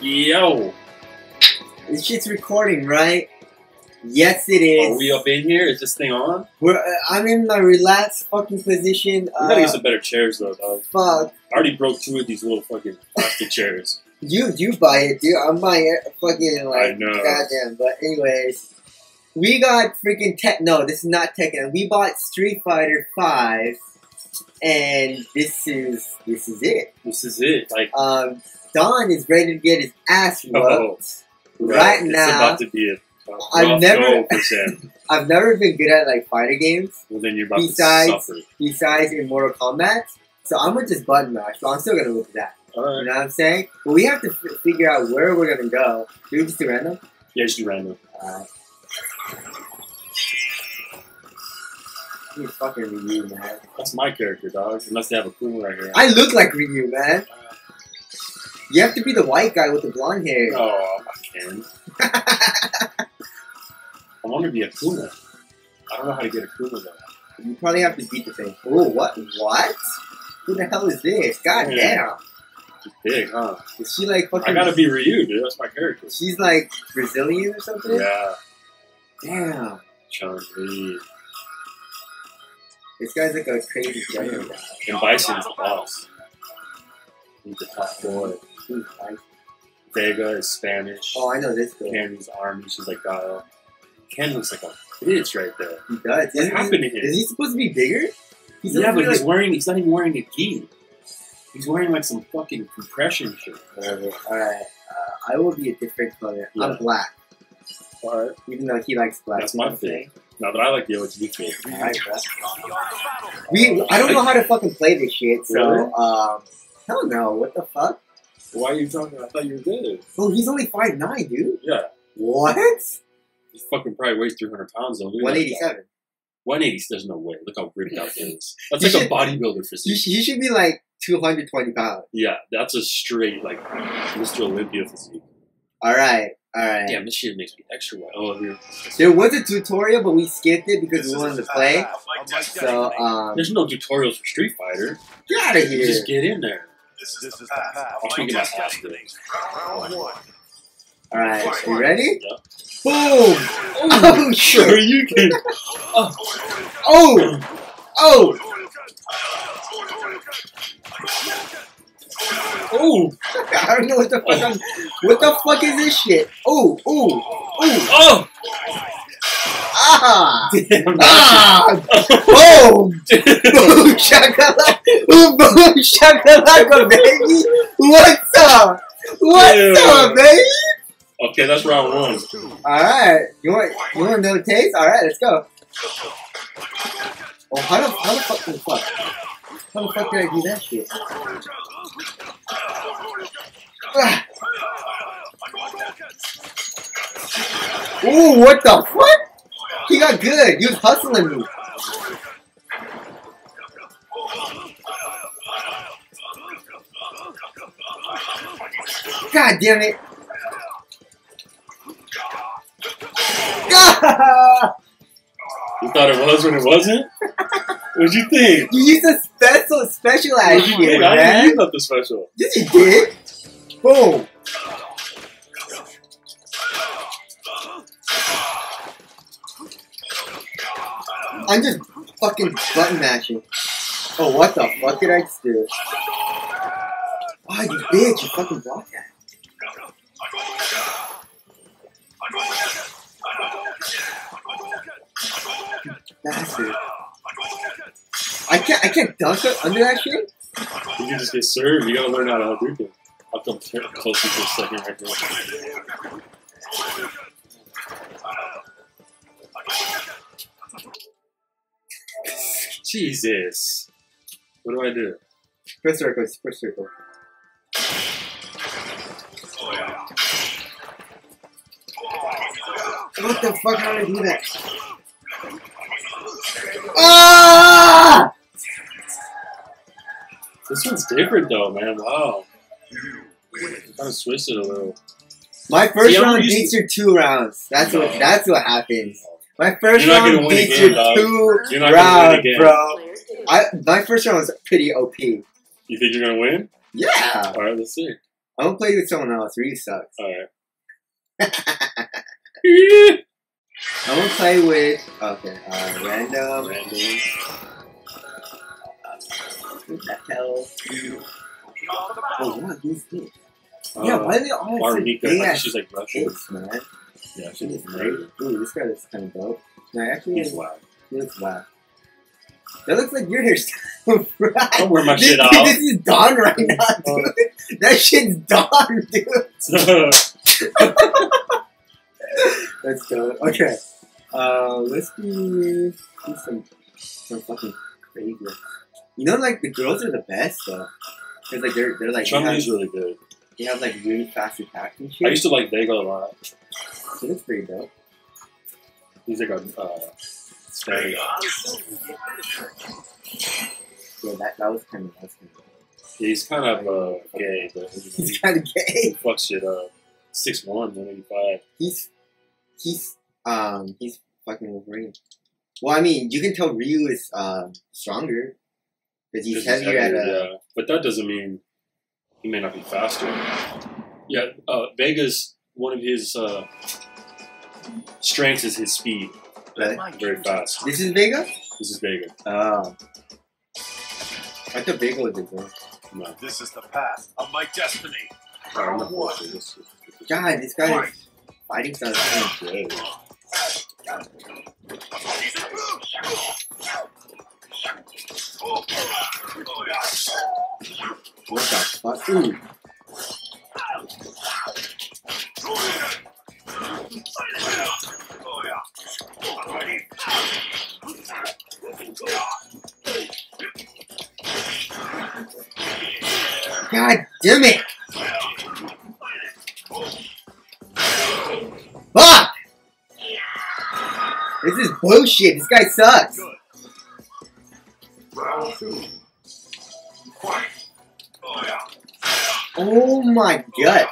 Yo, This shit's recording, right? Yes, it is. are we up in here? Is this thing on? We're, uh, I'm in my relaxed fucking position. We gotta Uh, get some better chairs though, dog. fuck. I already broke two of these little fucking plastic chairs. You you buy it, dude. I'm buying it fucking like I know. goddamn. But anyways, we got freaking tech. No, this is not Tekken. We bought Street Fighter Five, and this is this is it. This is it. Like Um, Don is ready to get his ass oh, whooped. Oh, Right it's now, about to be a, I've never- go for Sam. I've never been good at like fighter games Well, then you're about Besides- to suffer. besides in Mortal Kombat. So I'm gonna just button mash, but I'm still gonna look at that. All You know what I'm saying? But we have to f- figure out where we're gonna go. Do we just do random? Yeah, just do random. Alright. You fucking Ryu, man. That's my character, dog. Unless they have Akuma right here. I look like Ryu, man. You have to be the white guy with the blonde hair. Oh, I'm not Ken. I want to be Akuma. I don't know how to get Akuma though. You probably have to beat the thing. Oh, what? What? Who the hell is this? God Yeah. damn. It's big, huh? Is she like fucking? I gotta be Ryu, dude. That's my character. She's like Brazilian or something. Yeah, Damn. Chun Li. This guy's like a crazy guy. And Bison's the boss. He's the top boy. Who's Vega is Spanish. Oh, I know this girl. Ken's army. She's like Guile. Ken looks like a bitch right there. He does. What Isn't happened to him? is he supposed to be bigger? He's yeah, but he's like, wearing. He's not even wearing a gi. He's wearing like some fucking compression shit. whatever. Alright. Uh, I will be a different color. Yeah. I'm black, All right, even though he likes black. that's my thing. Now that I like the OG thing. We, I don't know how to fucking play this shit, so, Really? um, hell no, what the fuck? Why are you talking? I thought you were good. Oh, he's only 5'9", dude. Yeah, What? he fucking probably weighs 300 pounds though. Look at that guy. 187. 180. There's no way. Look how ripped out he is. That's You like should- a bodybuilder He, physique. sh- he should be like 220 pounds. Yeah, that's a straight like Mr. Olympia physique. Alright, alright. Damn, this shit makes me extra wet. Oh, here. There was a tutorial, but we skipped it because we wanted to play. So, um, There's no tutorials for Street Fighter. get out of You here. just get in there. This is the path. Watch me get my pass today. Round one. Alright, you ready? Yeah. Boom! Oh, oh Sure, shit! you can. Oh! Oh! Oh, oh. I don't know what the fuck I'm. What the fuck is this shit? Oh! Oh! Oh! oh, Ah! damn. Ah! Boom! Boom! Shakalaka! Boom! Shakalaka, baby! What's up? What's up, baby? okay, that's round one. Alright. You want you want another taste? Alright, let's go. Oh, how the, how the fuck the fuck? How the fuck did I do that shit? Ah. Ooh, what the fuck? He got good. He was hustling me. God damn it. You thought it was when it wasn't? What'd you think? You used a special special ass What'd you think? I didn't use nothing special. Yes, you did. Boom. I'm just fucking button mashing. Oh, what the fuck did I just do? Oh, you bitch, you fucking blocked that. Bastard. I can't, I can't dunk under that shit? You can just get served. You gotta learn how to Hadouken. I'll come closer for a second right there. Jesus. What do I do? First circle, first circle. What the fuck? How did I do that? Ah! This one's different though, man. Wow. Kind of switched it a little. My first round beats your two rounds. That's what. That's what happens. My first You're round win beats your dog. two You're rounds, bro. I my first round was pretty OP. You think you're gonna win? Yeah. All right, let's see. I'm gonna play with someone else. Ryu sucks. Alright. I'm gonna play with okay, uh, random. Random. What the hell? Oh, what is this? Yeah, why are they all so Marika, big ass she's like Russian. man? Yeah, She is great. Ooh, this guy looks kind of dope. No, actually, He's wild. he looks whack. That looks like your hairstyle. I'll wear my this, shit out. This is Don right now, dude. That shit's Don, dude. Let's go. Okay. Uh, let's do, do some some fucking crazy. You know, like the girls are the best though. Cause like they're they're like Chun Li's really good. they have like really fast attacks and shit. I used to like Vega a lot. She looks pretty dope. He's like a uh, Spanish. Yeah, that that was kind of kind. He's kind of uh, gay, but He's he kind of gay. He fucks shit up. 6'1", 185. He's he's um he's fucking Wolverine. Well, I mean, you can tell Ryu is um stronger because he's Because heavier at a. yeah. But that doesn't mean he may not be faster. Yeah, uh, Vega's one of his uh, strengths is his speed. Really? Very fast. This is Vega. This is Vega. Oh. I thought Vega was his name. No, This is the path of my destiny. I'm not watching this. God, this guy is fighting sounds kind of gay. What the fuck? Ooh. God damn it! Fuck! This is bullshit. This guy sucks. Oh my god.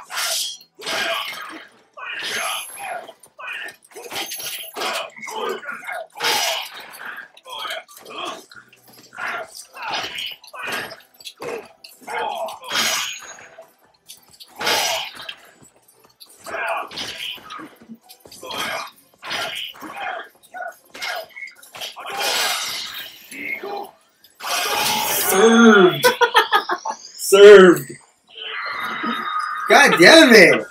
Served! Served! God damn it!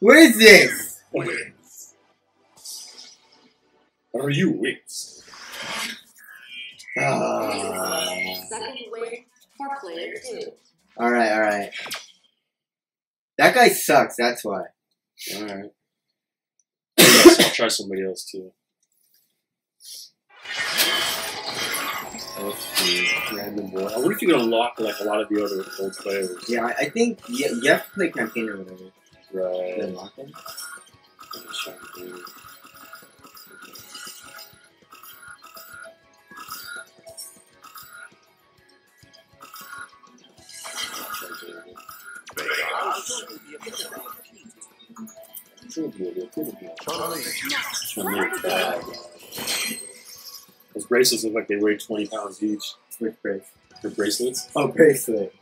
What is this? Wins. Are you wins? Ah. Second win for player two. Alright, alright. That guy sucks, that's why. Alright. I'll try somebody else too. Let's see. Random boy. I wonder if you can unlock like a lot of the other old players. Yeah, I, I think you, you have to play campaign or whatever Right. unlock them. I'm just trying to do- Those bracelets look like they weigh 20 pounds each. Which brace? The bracelets? Oh, bracelet.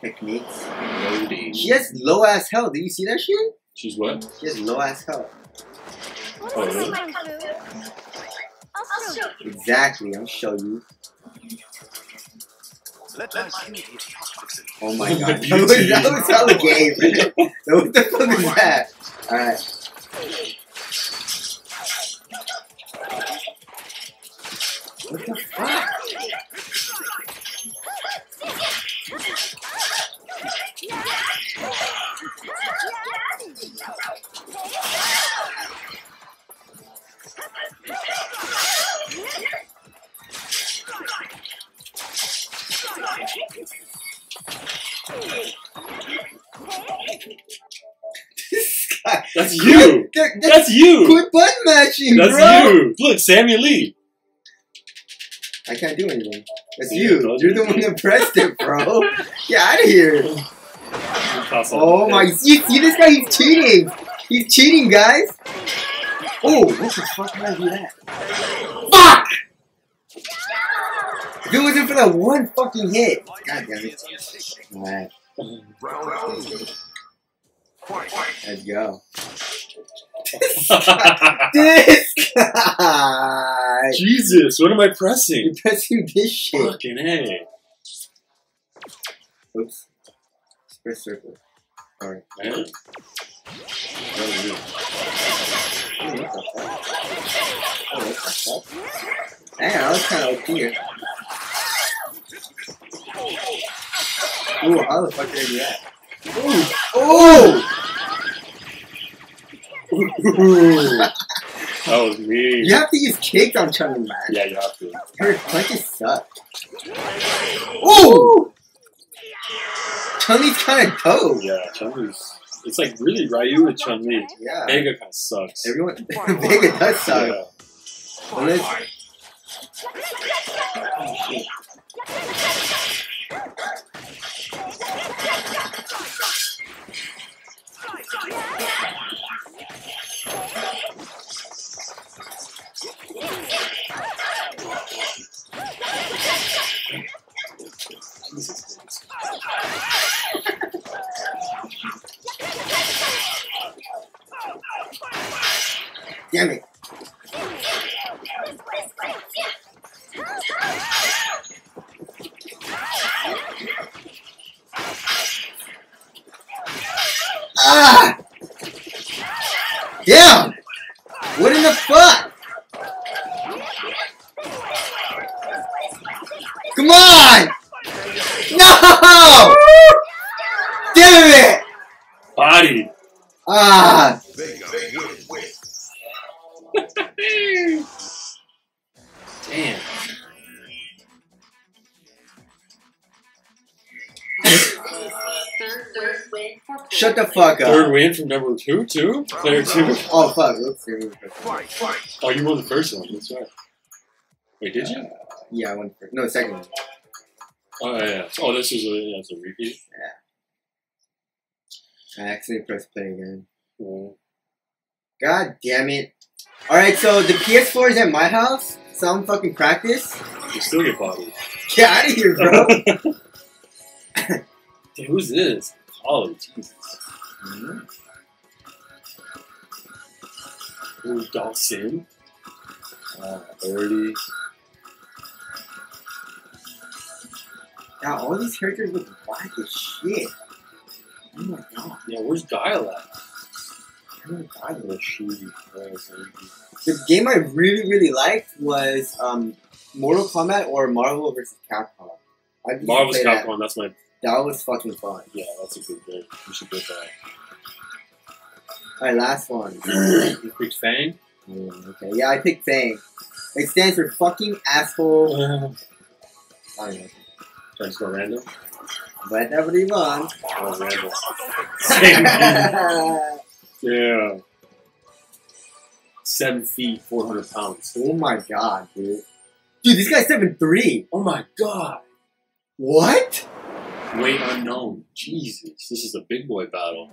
Techniques. Loading. She has low ass health. Do you see that shit? She's what? She has low ass health. Oh, really? I'll show you. Exactly. I'll show you. Let my. Oh my god. my that, was, beauty. that was hella gay, man. what the fuck is that? Alright. What the fuck? That's you! That's That's you! quit button matching, That's bro. you! Look, Samuel Lee! I can't do anything. That's you. You're the one that pressed it, bro. Get out of here. Oh my, you see this guy? He's cheating. He's cheating, guys. Oh, what the fuck did I do that? Fuck! If it wasn't for that one fucking hit. God damn it. Alright. Round two. Fight. Let's go. This guy! Jesus, what am I pressing? You're pressing this shit. Fucking A. Oops. Press circle. Alright. Man. Oh, what the fuck? Oh, what the fuck? Damn, that was kind of OP here. Ooh, how the fuck did I do that? Ooh! Ooh! That was me. you have to use kick on Chun man. Yeah, you have to. Her punches suck. Ooh! Chun-Li's kind of dope. Yeah, Chun-Li's. It's like really Ryu with Chun-Li. Yeah. Vega kind of sucks. Everyone, Vega does suck. Yeah. Unless, Ah! Damn! What in the fuck? Come on! No! Damn it! Body. Ah! Vega win. win. Damn. Third, third win for player Shut the fuck win from number two, two? Player two. Oh fuck. Fight. Oh, you won the first one. That's right. Wait, did you? Yeah, I went first. No, second one. Oh, yeah. yeah. Oh, this is a, yeah, it's a repeat. Yeah. I accidentally pressed play again. Oh. God damn it. Alright, so the PS4 is at my house, so I'm fucking practice. You still get bodied. Get out of here, bro. Dude, who's this? Holly, Jesus. Ooh, Dawson. Uh, 30. yeah, all these characters look whack as shit. Oh my god. Yeah, where's Guile at? My god. Shoot. The game I really, really liked was um, Mortal Kombat or Marvel vs. Capcom. Used to Marvel's that. Capcom, that's my. That was fucking fun. Yeah, that's a good game. We should get that. Alright, last one. You picked Fang? Mm, okay, yeah, I picked Fang. It stands for fucking asshole. Should I don't know. I just go random? Whatever you want. Oh, random. Same Yeah. Seven feet, 400 pounds. Oh my god, dude. Dude, this guy's 7'3. Oh my god. What? Weight unknown. Jesus. This is a big boy battle.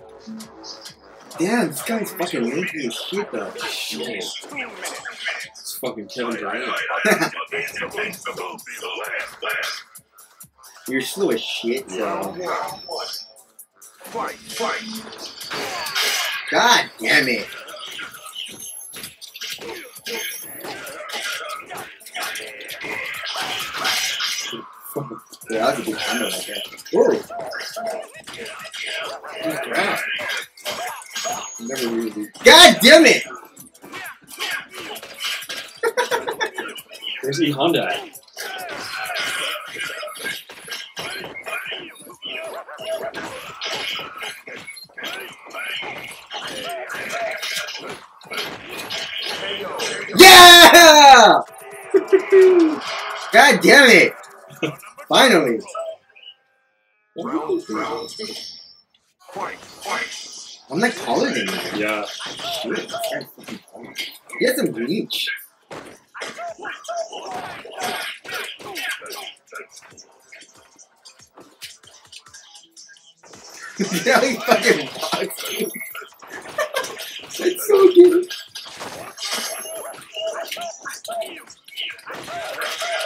Damn, this guy's fucking lanky as shit, though. Shit. It's fucking Kevin Durant. You're slow as shit, so. Round one. Fight. Fight. God damn it. God damn it! Where's E Honda at? Yeah! God damn it! Finally. Round. Round. Fight. Fight. I'm like taller than you. Yeah. Shit, this guy's fucking taller. He has some reach. yeah, he fucking walks. That's so good.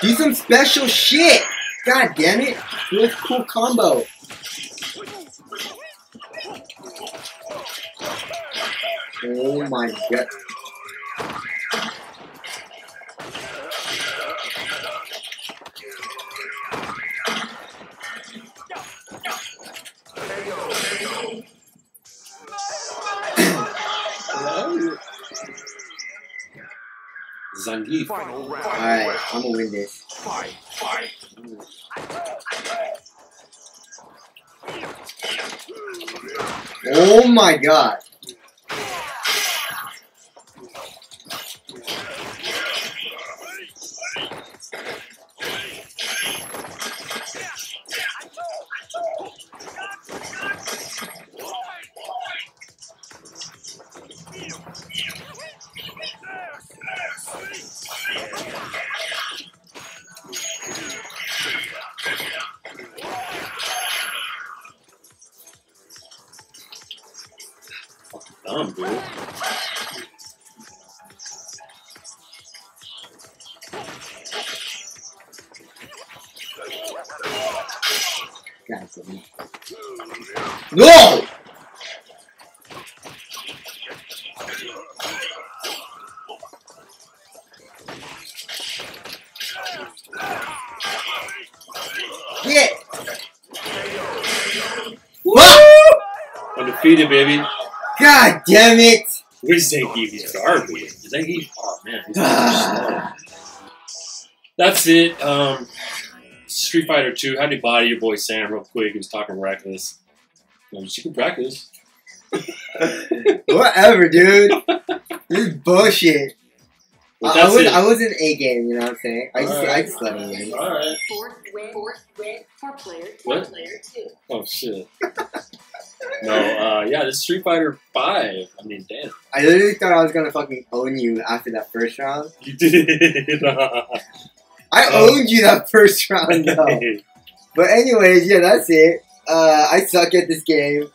Do some special shit. God damn it. A cool combo. Oh my god. Zangief. Alright, I'm gonna win this. Fight, fight. Oh my god. Yeah! Woo! Undefeated, baby. God damn it! Where's Zangief? He's garbage. Zangief, oh man. Ah. That's it. Um, Street Fighter 2. How do you body your boy Sam real quick? He was talking reckless. You can practice. Whatever, dude. This is bullshit. But I, I was it. I was in A game, you know what I'm saying? I just I Alright. just let him win. Alright. Fourth win, fourth win for player, What? player two. Oh, shit. no, uh, yeah, this is Street Fighter 5. I mean, damn. I literally thought I was gonna fucking own you after that first round. You did. I Oh. owned you that first round though. But anyways, yeah, that's it. Uh, I suck at this game,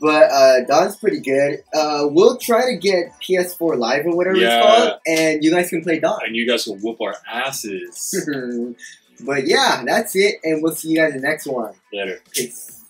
but uh, Don's pretty good. Uh, we'll try to get PS4 Live or whatever Yeah. it's called, and you guys can play Don. and you guys will whoop our asses. but yeah, that's it, and we'll see you guys in the next one. Later. Peace.